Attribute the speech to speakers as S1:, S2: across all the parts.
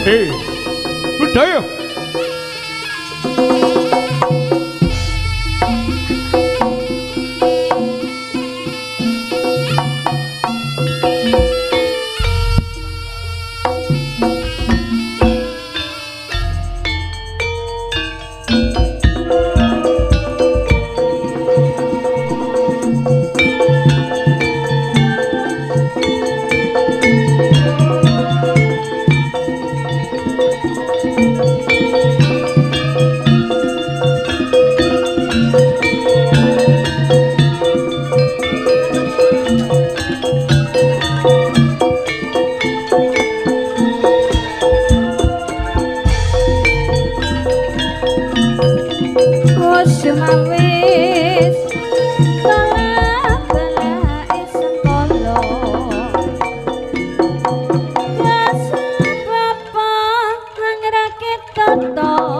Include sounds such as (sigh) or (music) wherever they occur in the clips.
S1: Wandi. Budaya.
S2: 걷다.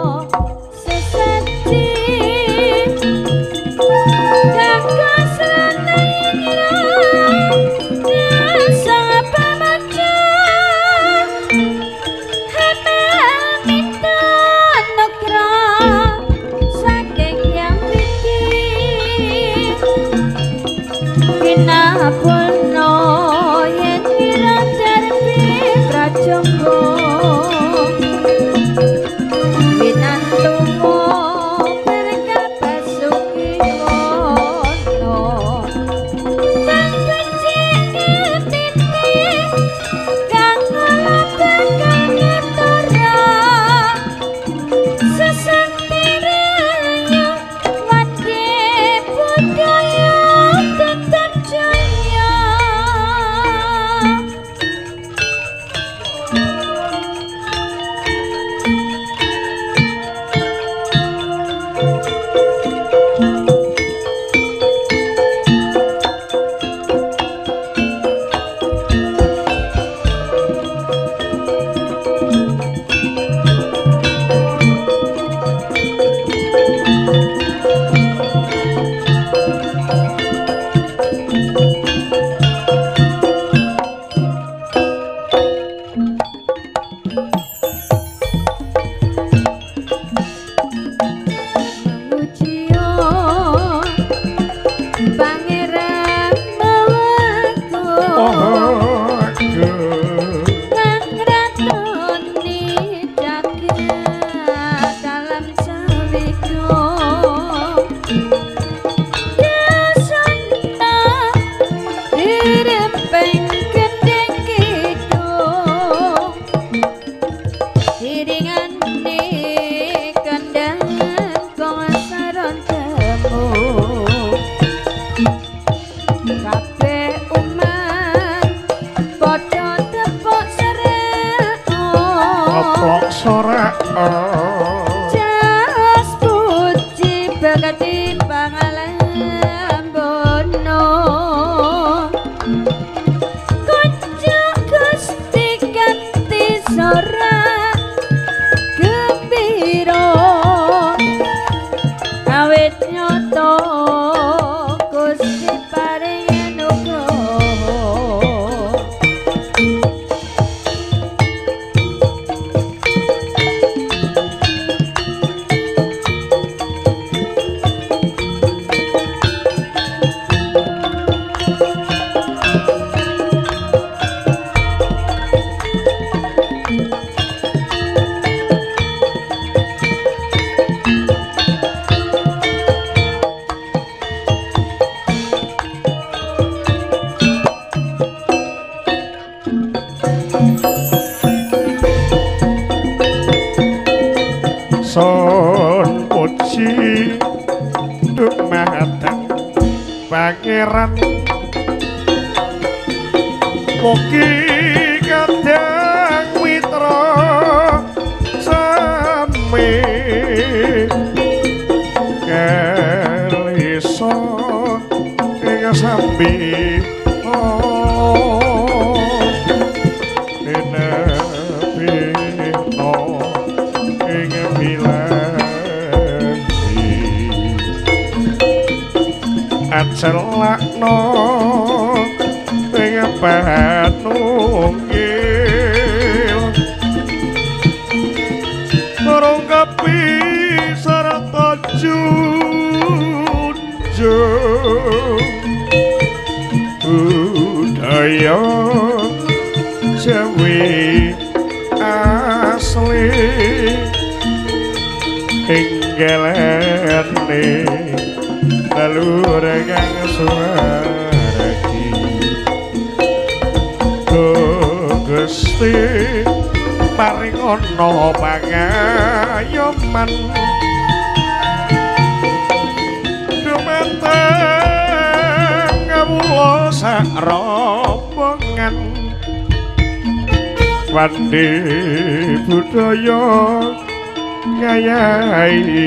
S2: Pragathi pangeran acelakno ing panunggil Kurang kapi sarata junjung. Budaya Jawi asli. Inggalane lalur kang suwargi Gusti paring ana pangayoman. Dumateng kawula sak rombongan Wandi budaya ngayahi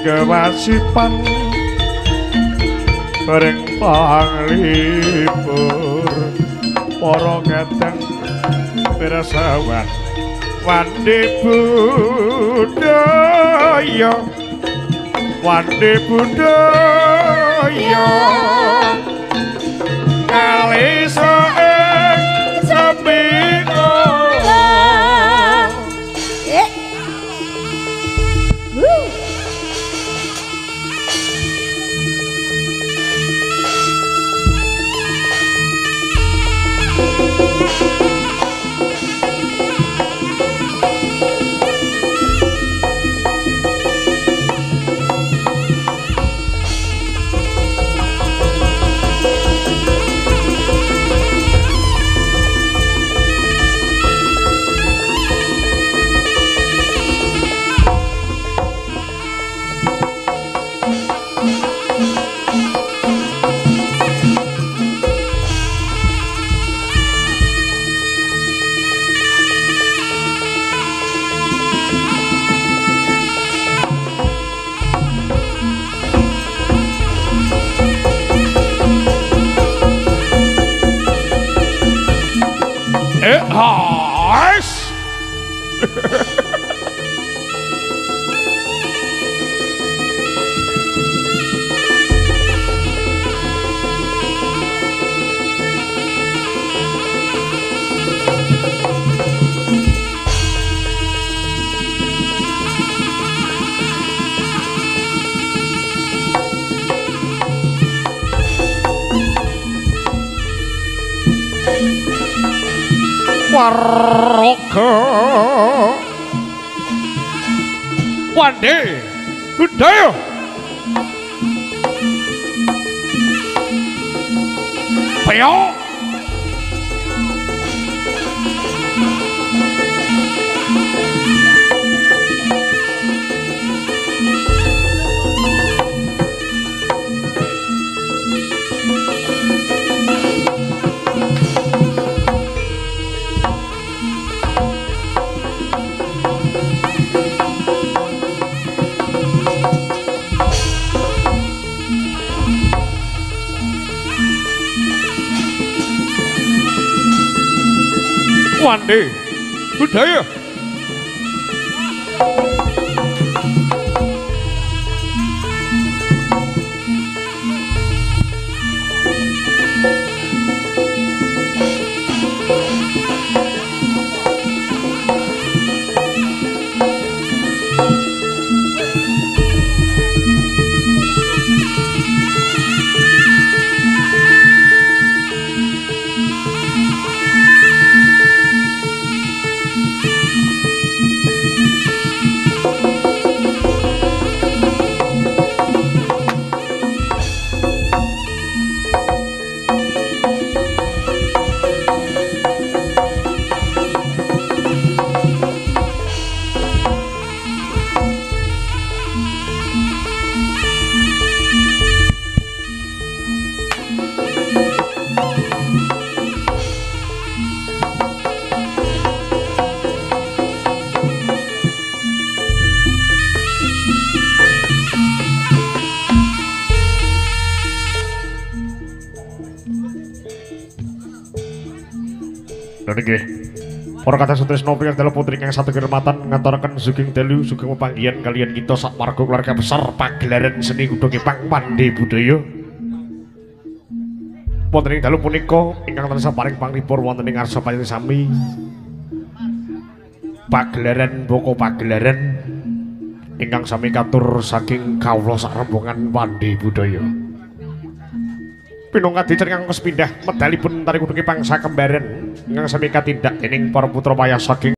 S2: kewasipan Bareng panglipur para kadang pirasawan Wandi budaya Wandi budaya. Kalisa Eh, hais! (laughs) Waraka
S1: Wande budaya.
S2: Peo
S1: Wande budaya
S2: Dan nggih. Para kata sutresno piyang dalu putri kang satu kirmatan ngaturaken sugeng dalu sugeng pepanggihan kalian kita sak warga keluarga besar pagelaran seni kudu Pang Pandi Budaya. Wonten ing dalu punika ingkang tansah paring pangripur wonten ing ngarsa panjenengan sami. Pagelaran boko pagelaran ingkang sami katur saking kawula sak rombongan Pandi Budaya. Pinungkat dicer ingkang pindah medalipun tarik kudu pangsa kembaran ingkang sami katindak dening para putra payah saking